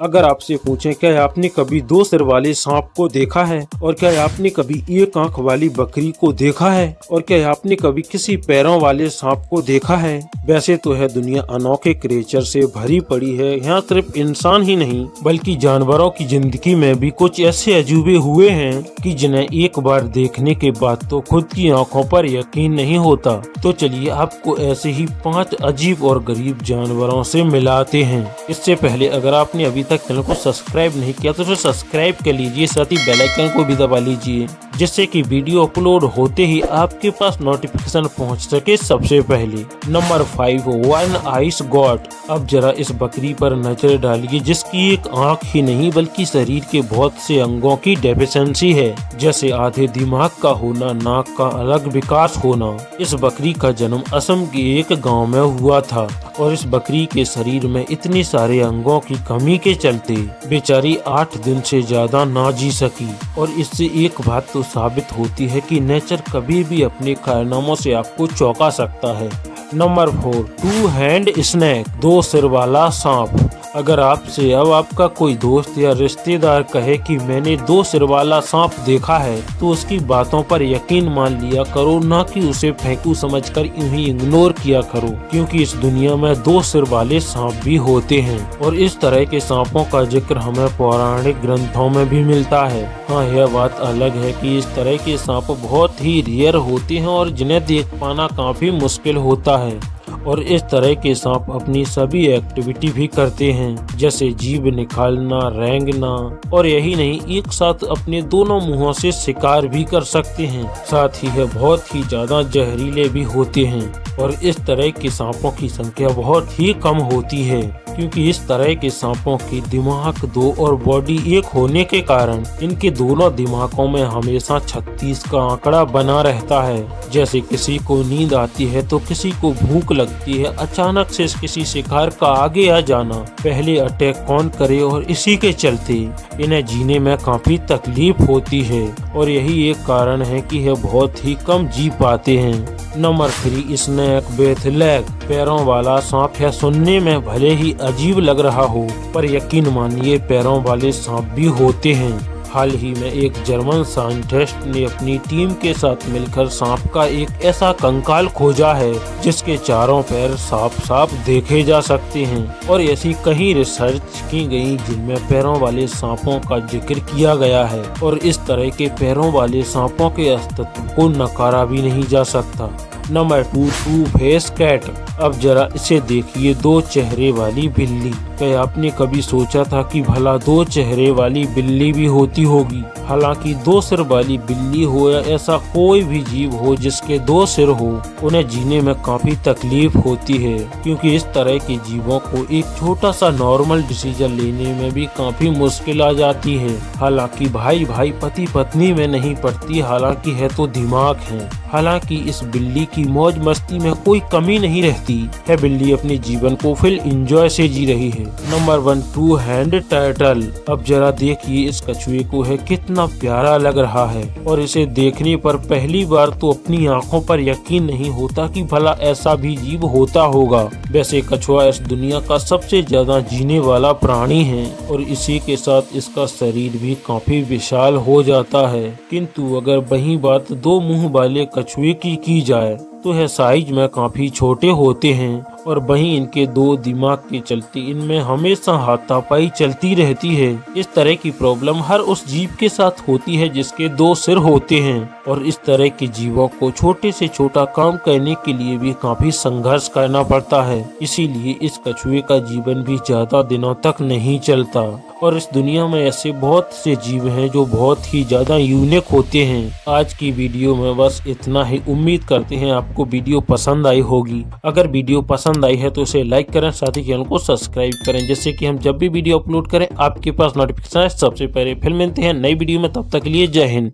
अगर आपसे पूछें, क्या आपने कभी दो सिर वाले सांप को देखा है? और क्या आपने कभी एक आँख वाली बकरी को देखा है? और क्या आपने कभी किसी पैरों वाले सांप को देखा है? वैसे तो है दुनिया अनोखे क्रिएचर से भरी पड़ी है। यहाँ सिर्फ़ इंसान ही नहीं, बल्कि जानवरों की ज़िंदगी में भी कुछ ऐसे अजूबे हुए हैं कि जिन्हें एक बार देखने के बाद तो खुद की आँखों पर यकीन नहीं होता। तो चलिए, आपको ऐसे ही पाँच अजीब और गरीब जानवरों से मिलाते हैं। इससे पहले अगर आपने अभी तक चैनल को सब्सक्राइब नहीं किया तो फिर सब्सक्राइब कर लीजिए, साथ ही बेल आइकन को भी दबा लीजिए, जिससे कि वीडियो अपलोड होते ही आपके पास नोटिफिकेशन पहुँच सके सबसे पहले। Number five one ice god अब जरा इस बकरी पर नज़र डालिए, जिसकी एक आँख ही नहीं, बल्कि शरीर के बहुत से अंगों की डेफिशिएंसी है, जैसे आधे दिमाग का होना, नाक का अलग विकास होना। इस बकरी का जन्म असम के एक गाँव में हुआ था, और इस बकरी के शरीर में इतने सारे अंगों की कमी के चलते बेचारी आठ दिन से ज़्यादा ना जी सकी और इससे एक बात तो साबित होती है कि नेचर कभी भी अपने कारनामों से आपको चौंका सकता है। Number four, two head snake, दो सिर वाला सांप। अगर आपसे अब आपका कोई दोस्त या रिश्तेदार कहे कि मैंने दो सिर वाला सांप देखा है तो उसकी बातों पर यकीन मान लिया करो, न कि उसे फेंकू समझकर इन्हें इग्नोर किया करो, क्योंकि इस दुनिया में दो सिर वाले सांप भी होते हैं। और इस तरह के सांपों का ज़िक्र हमें पौराणिक ग्रंथों में भी मिलता है। हाँ यह बात अलग है कि इस तरह के सांप बहुत ही रेयर होते हैं और जिन्हें देख पाना काफ़ी मुश्किल होता है। और इस तरह के सांप अपनी सभी एक्टिविटी भी करते हैं, जैसे जीभ निकालना, रेंगना और यही नहीं, एक साथ अपने दोनों मुंहों से शिकार भी कर सकते हैं। साथ ही है बहुत ही ज़्यादा जहरीले भी होते हैं। और इस तरह के सांपों की संख्या बहुत ही कम होती है, क्योंकि इस तरह के सांपों की दिमाग दो और बॉडी एक होने के कारण इनके दोनों दिमागों में हमेशा 36 का आंकड़ा बना रहता है। जैसे किसी को नींद आती है तो किसी को भूख लगती है, अचानक से किसी शिकार का आगे आ जाना, पहले अटैक कौन करे और इसी के चलते। इन्हें जीने में काफ़ी तकलीफ़ होती है और यही एक कारण है कि यह बहुत ही कम जी पाते हैं। नंबर थ्री स्नैक बेथलैग पैरों वाला सांप है। सुनने में भले ही अजीब लग रहा हो, पर यकीन मानिए पैरों वाले सांप भी होते हैं। हाल ही में एक जर्मन साइंटिस्ट ने अपनी टीम के साथ मिलकर सांप का एक ऐसा कंकाल खोजा है, जिसके चारों पैर साफ़ साफ़ देखे जा सकते हैं। और ऐसी कई रिसर्च की गई जिनमें पैरों वाले सांपों का ज़िक्र किया गया है। और इस तरह के पैरों वाले सांपों के अस्तित्व को नकारा भी नहीं जा सकता। Number two two face cat. अब जरा इसे देखिए दो चेहरे वाली बिल्ली। क्या आपने कभी सोचा था कि भला दो चेहरे वाली बिल्ली भी होती होगी? हालाँकि दो सिर वाली बिल्ली हो या ऐसा कोई भी जीव हो जिसके दो सिर हो, उन्हें जीने में काफ़ी तकलीफ़ होती है, क्योंकि इस तरह के जीवों को एक छोटा सा नॉर्मल डिसीज़न लेने में भी काफ़ी मुश्किल आ जाती है। हालाँकि भाई भाई पति पत्नी में नहीं पड़ती हालाँकि है तो दिमाग है। हालाँकि इस बिल्ली की मौज मस्ती में कोई कमी नहीं रहती। है बिल्ली अपने जीवन को फिल इंजॉय से जी रही है। Number one, two head turtle. अब जरा देखिए इस कछुए को है, कितना प्यारा लग रहा है। और इसे देखने पर पहली बार तो अपनी आँखों पर यकीन नहीं होता कि भला ऐसा भी जीव होता होगा। वैसे कछुआ इस दुनिया का सबसे ज़्यादा जीने वाला प्राणी है और इसी के साथ इसका शरीर भी काफ़ी विशाल हो जाता है। किंतु अगर वही बात दो मुँह वाले कछुए की की जाए तो यह साइज़ में काफ़ी छोटे होते हैं। और वहीं इनके दो दिमाग के चलते इनमें हमेशा हाथापाई चलती रहती है। इस तरह की प्रॉब्लम हर उस जीव के साथ होती है जिसके दो सिर होते हैं। और इस तरह के जीवों को छोटे से छोटा काम करने के लिए भी काफ़ी संघर्ष करना पड़ता है। इसीलिए इस कछुए का जीवन भी ज़्यादा दिनों तक नहीं चलता। और इस दुनिया में ऐसे बहुत से जीव हैं जो बहुत ही ज़्यादा यूनिक होते हैं। आज की वीडियो में बस इतना ही। उम्मीद करते हैं आपको वीडियो पसंद आई होगी। अगर वीडियो पसंद आई है तो इसे लाइक करें, साथ ही चैनल को सब्सक्राइब करें, जिससे कि हम जब भी वीडियो अपलोड करें, आपके पास नोटिफिकेशन सबसे पहले फिर मिलते हैं नई वीडियो में, तब तक के लिए जय हिंद।